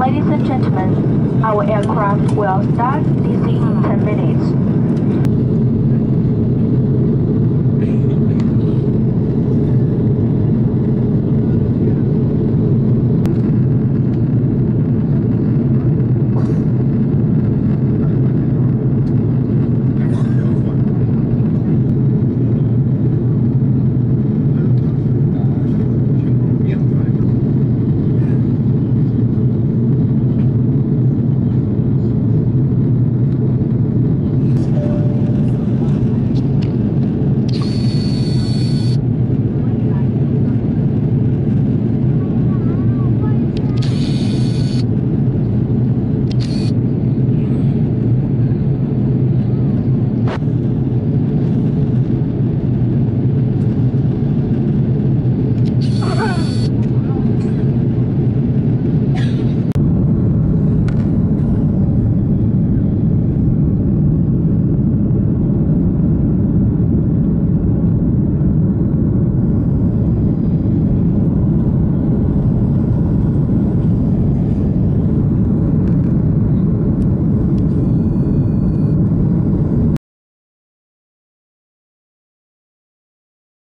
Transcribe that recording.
Ladies and gentlemen, our aircraft will start DC in 10 minutes.